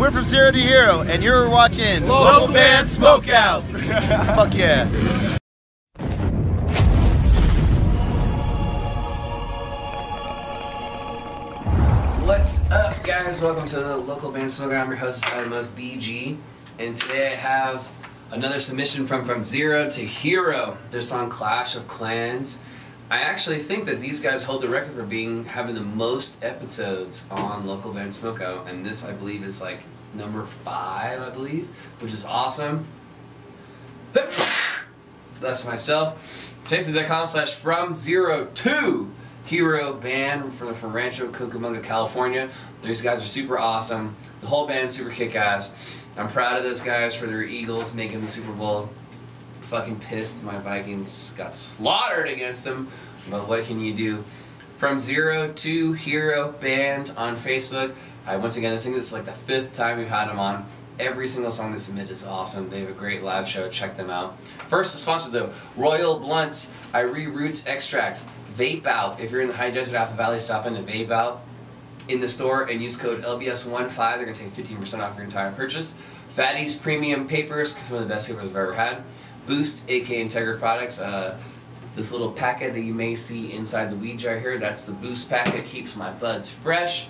We're from Zero to Hero, and you're watching Local Band Smokeout. Fuck yeah. What's up, guys? Welcome to the local band Smokeout. I'm your host, Most BG, and today I have another submission from From Zero to Hero. Their song Clash of Clans. I actually think that these guys hold the record for being having the most episodes on local band smokeout, and this I believe is like number five, I believe, which is awesome. That's myself. Facebook.com slash from zero to hero band from, from Rancho Cucamonga, California. These guys are super awesome. The whole band's super kick ass. I'm proud of those guys for their Eagles making the Super Bowl. Fucking pissed my Vikings got slaughtered against them, but what can you do? From zero to hero band on Facebook. I once again, I think this is like the fifth time we've had them on. Every single song they submit is awesome. They have a great live show. Check them out. First, the sponsors though Royal Blunts, Irie Roots Extracts, Vape Out. If you're in the high desert Apple Valley, stop in to Vape Out in the store and use code LBS15. They're going to take 15% off your entire purchase. Fatty's Premium Papers, some of the best papers I've ever had. Boost, AK Integra products. Uh, this little packet that you may see inside the weed jar here, that's the Boost packet. Keeps my buds fresh.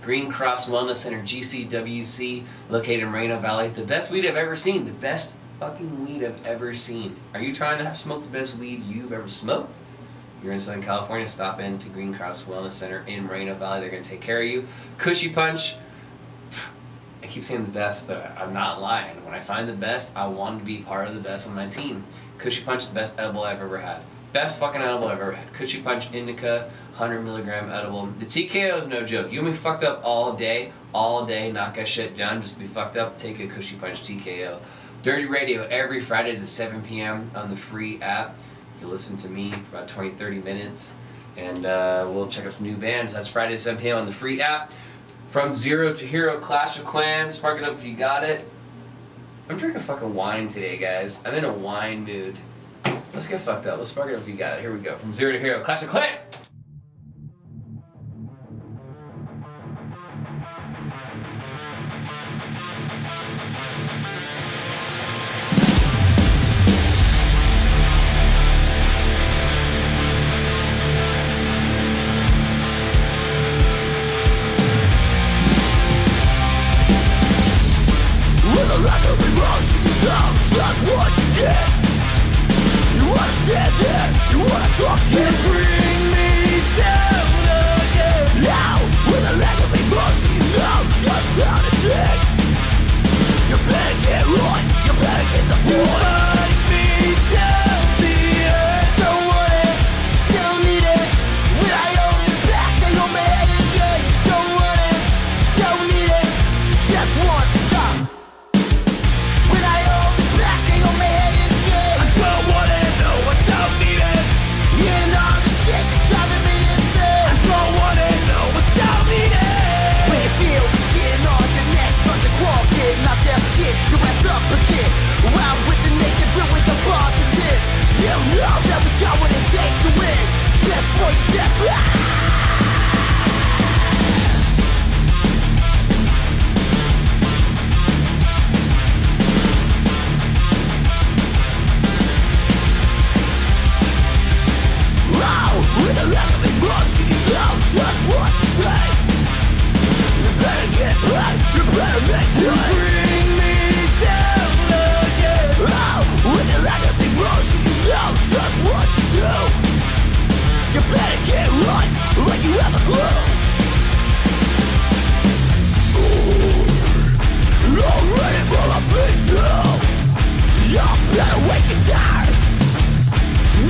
Green Cross Wellness Center, GCWC, located in Moreno Valley. The best weed I've ever seen. The best fucking weed I've ever seen. Are you trying to smoke the best weed you've ever smoked? You're in Southern California, stop in to Green Cross Wellness Center in Moreno Valley. They're going to take care of you. Cushy Punch. I keep saying the best, but I'm not lying. When I find the best, I want to be part of the best on my team. Cushy Punch, the best edible I've ever had. Best fucking edible I've ever had. Cushy Punch Indica, 100 milligram edible. The TKO is no joke. You want me fucked up all day, all day, knock that shit down, just be fucked up, take a Cushy Punch TKO. Dirty Radio every Fridays at 7 p.m. on the free app. You listen to me for about 20, 30 minutes, and uh, we'll check out some new bands. That's Friday at 7 p.m. on the free app. From Zero to Hero, Clash of Clans, spark it up if you got it. I'm drinking fucking wine today, guys. I'm in a wine mood. Let's get fucked up. Let's spark it up if you got it. Here we go. From Zero to Hero, Clash of Clans!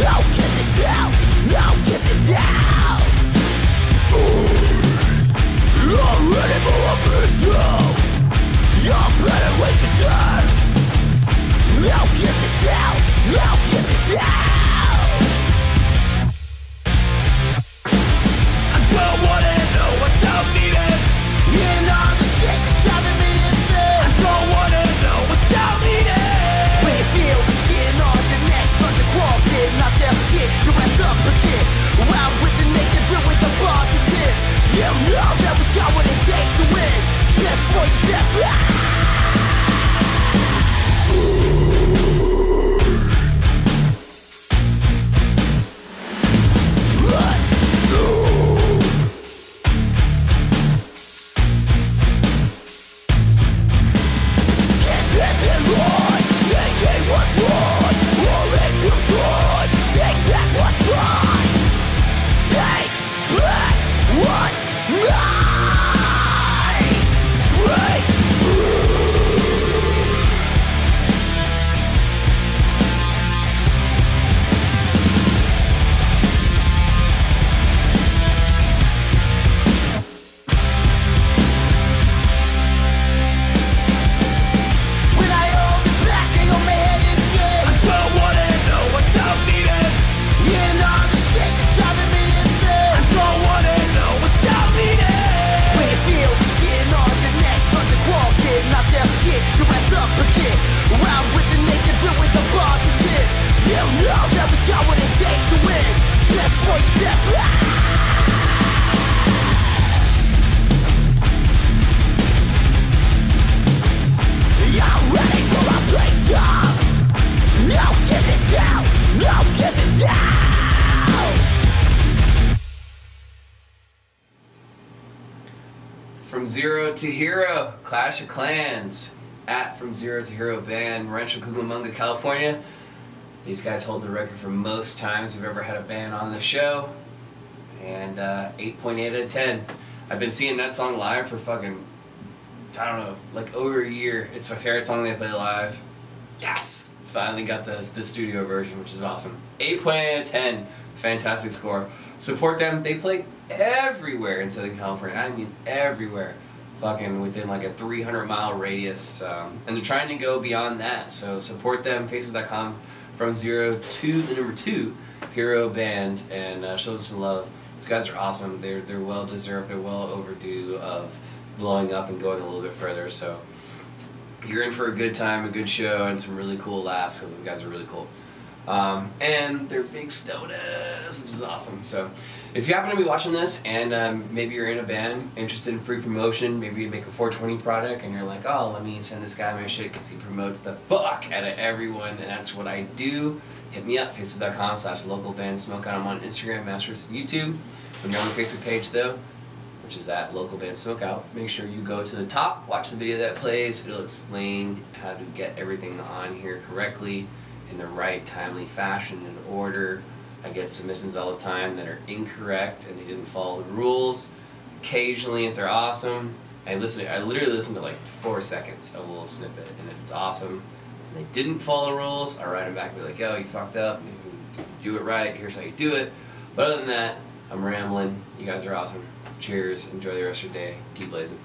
No before To Hero, Clash of Clans. At From Zero to Hero band, Rancho Cucamonga, California. These guys hold the record for most times we've ever had a band on the show. And uh, 8.8 out of 10. I've been seeing that song live for fucking, I don't know, like over a year. It's my favorite song they play live. Yes! Finally got the, the studio version, which is awesome. 8.8 out of 10. Fantastic score. Support them. They play everywhere in Southern California. I mean, everywhere. Fucking within like a 300 mile radius. Um, and they're trying to go beyond that. So support them. Facebook.com from zero to the number two hero band and uh, show them some love. These guys are awesome. They're, they're well deserved. They're well overdue of blowing up and going a little bit further. So you're in for a good time, a good show, and some really cool laughs because those guys are really cool. Um, and they're big stoners, which is awesome. So, if you happen to be watching this and um, maybe you're in a band interested in free promotion, maybe you make a 420 product and you're like, oh, let me send this guy my shit because he promotes the fuck out of everyone, and that's what I do. Hit me up, facebook.com slash local band smokeout. I'm on Instagram, MassRoots, YouTube. You're on the Facebook page, though, which is at local band smokeout. Make sure you go to the top, watch the video that plays. It'll explain how to get everything on here correctly in the right timely fashion and order. I get submissions all the time that are incorrect and they didn't follow the rules. Occasionally, if they're awesome, I listen. I literally listen to like four seconds of a little snippet, and if it's awesome, and they didn't follow the rules, I write them back and be like, "Yo, you fucked up. Do it right. Here's how you do it." But other than that, I'm rambling. You guys are awesome. Cheers. Enjoy the rest of your day. Keep blazing.